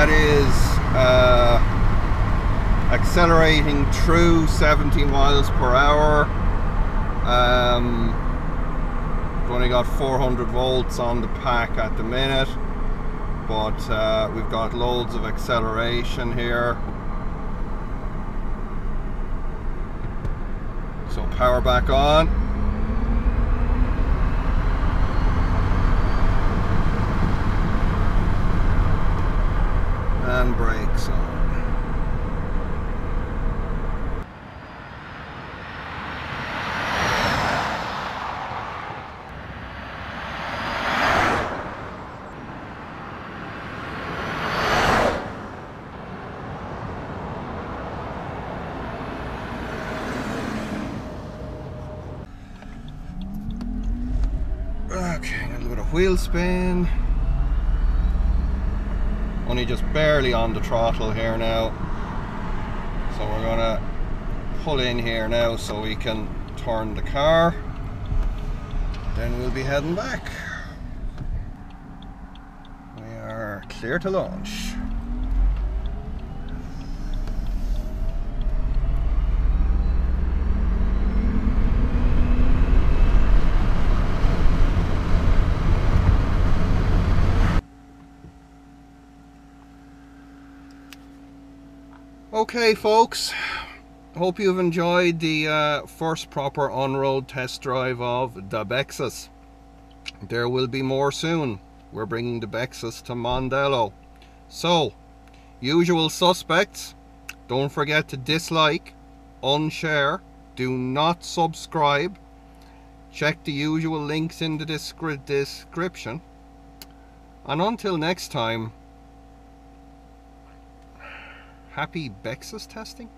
That is uh, accelerating through 70 miles per hour. Um, we've only got 400 volts on the pack at the minute, but uh, we've got loads of acceleration here. So power back on. Okay, a little bit of wheel spin only just barely on the throttle here now. So we're gonna pull in here now so we can turn the car. Then we'll be heading back. We are clear to launch Okay, folks. Hope you've enjoyed the uh, first proper on-road test drive of the Bexus. There will be more soon. We're bringing the Bexus to Mondello. So, usual suspects. Don't forget to dislike, unshare, do not subscribe. Check the usual links in the descri description. And until next time, happy Bexus testing?